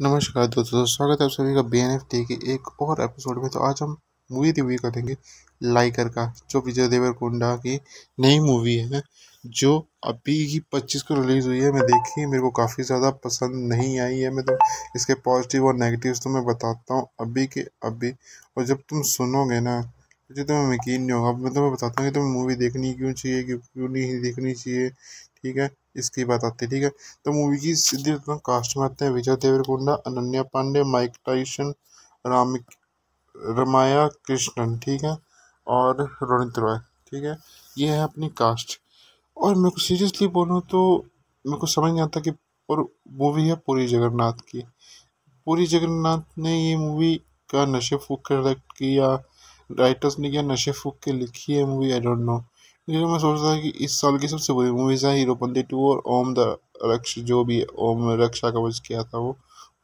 नमस्कार दोस्तों, स्वागत है आप सभी का बी एन एफ़ टी के एक और एपिसोड में। तो आज हम मूवी रिव्यू करेंगे लाइकर का, जो विजय देवर देवरकोंडा की नई मूवी है, जो अभी ही पच्चीस को रिलीज़ हुई है। मैं देखी, मेरे को काफ़ी ज़्यादा पसंद नहीं आई है। मैं तो इसके पॉजिटिव और नेगेटिव्स तो मैं बताता हूँ अभी के अभी। और जब तुम सुनोगे ना, मुझे तो यकीन नहीं होगा। मैं तुम्हें बताता हूँ कि तुम्हें मूवी देखनी क्यों चाहिए क्यों क्यों नहीं देखनी चाहिए ठीक है? इसकी बात आती है, ठीक है? तो मूवी की सीधी कास्ट में आते हैं। विजय देवरकोंडा, अनन्या पांडे, माइक टाइसन राम रमाया कृष्णन, ठीक है? और रोनित रॉय, ठीक है? ये है अपनी कास्ट। और मेरे को सीरियसली बोलूँ तो मेरे को समझ नहीं आता कि और मूवी है पूरी जगन्नाथ की। पूरी जगन्नाथ ने ये मूवी का नशे फूक कर किया राइटर्स ने किया नशे फूक के लिखी है मूवी? आई डोंट नो लेकिन मैं सोच रहा था कि इस साल की सबसे बुरी मूवीज़ है हीरोपंती टू और ओम द रक्ष जो भी ओम रक्षा कवच किया था वो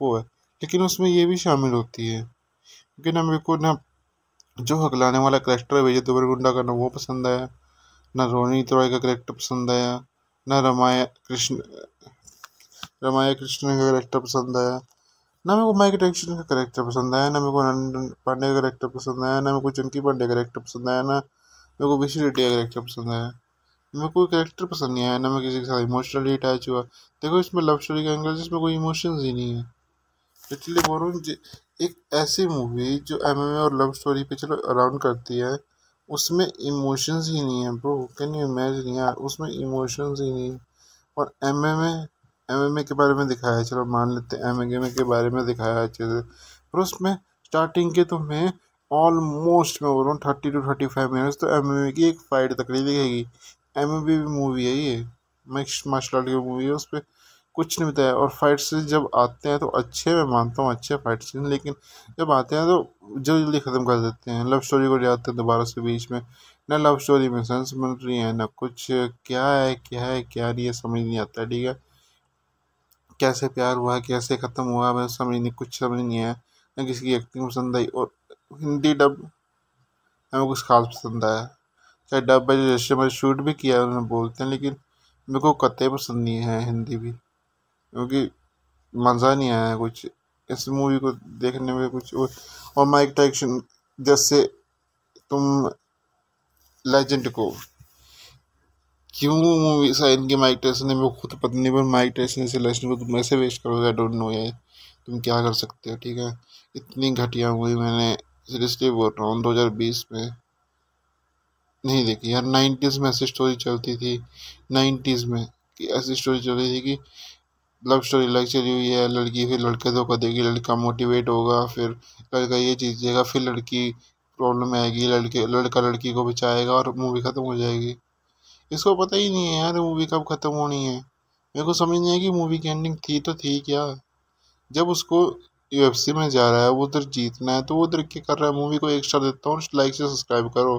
वो है। लेकिन उसमें ये भी शामिल होती है क्योंकि ना मेरे को ना जो हकलाने वाला करेक्टर है विजय गुंडा का ना वो पसंद आया, ना रोनी रॉय का करेक्टर पसंद आया, ना रमाया कृष्ण रमाया कृष्ण का करेक्टर पसंद आया, ना मेरे को माइक टैक्सन का करेक्टर पसंद आया, ना मेरे को नंदन पांडे का करेक्टर पसंद आया, ना मेरे को चंकी पांडे का करेक्टर पसंद आया, ना मेरे को विशी रेड्डी का करेक्टर पसंद आया मेरे को करेक्टर पसंद नहीं आया ना मैं किसी के साथ इमोशनली अटैच हुआ। देखो इसमें लव स्टोरी का एंगल जिसमें कोई इमोशंस ही नहीं है। इसलिए बोल रहा हूँ एक ऐसी मूवी जो एमएमए और लव स्टोरी पे चलो अराउंड करती है, उसमें इमोशंस ही नहीं है ब्रो कैन यू इमेजिन यार? उसमें इमोशंस ही नहीं है। और एम एम एम के बारे में दिखाया, चलो मान लेते हैं एम के बारे में दिखाया, अच्छे से। पर उसमें स्टार्टिंग के तुम्हें ऑलमोस्ट मैं बोल रहा हूँ thirty two thirty five minutes तो एम की एक फाइट तक नहीं दिखेगी। एम भी मूवी है ये। मिक्स मार्शल आर्ट की मूवी है उस पर कुछ नहीं बताया। और फाइट सीन जब आते हैं तो अच्छे, मैं मानता हूँ अच्छे फाइट सीन लेकिन जब आते हैं तो जल्दी जल्दी ख़त्म कर देते हैं। लव स्टोरी को जाते हैं दोबारा से बीच में। ना लव स्टोरी में सेंस मिल रही है, ना कुछ। क्या है क्या है, क्या नहीं है, समझ नहीं आता, ठीक है? कैसे प्यार हुआ, कैसे ख़त्म हुआ, मैं समझ नहीं, कुछ समझ नहीं आया। ना किसी की एक्टिंग पसंद आई, और हिंदी डब हमें कुछ खास पसंद आया। चाहे डब है, जैसे मैं शूट भी किया उन्होंने बोलते हैं लेकिन मेरे को कतई पसंद नहीं है हिंदी भी। क्योंकि मज़ा नहीं आया कुछ। इस मूवी को देखने में कुछ और माइक टाइक्शन जैसे तुम लेजेंड को, क्यों मूवी साइन की माइक टाइसन ने मेरे को खुद पता नहीं, पर माइक टाइसन से लेजेंड को तुम ऐसे वेस्ट करोगे आई डोंट नो ये तुम क्या कर सकते हो, ठीक है? इतनी घटिया मूवी मैंने सीरियसली बोल रहा हूँ दो हज़ार बीस में नहीं देखी यार। नाइन्टीज़ में ऐसी स्टोरी चलती थी नाइन्टीज़ में कि ऐसी स्टोरी चल रही थी कि लव स्टोरी लग चली हुई है, लड़की फिर लड़के धोखा देगी, लड़का मोटिवेट होगा, फिर लड़का ये जीतेगा फिर लड़की प्रॉब्लम आएगी, लड़के, लड़का लड़की को बचाएगा और मूवी ख़त्म हो जाएगी। इसको पता ही नहीं है यार मूवी कब ख़त्म होनी है। मेरे को समझ नहीं है कि मूवी की एंडिंग थी तो थी क्या। जब उसको यूएफसी में जा रहा है, वो उधर जीतना है तो वो उधर क्या कर रहा है? मूवी को एक स्टार देता हूँ लाइक से सब्सक्राइब करो।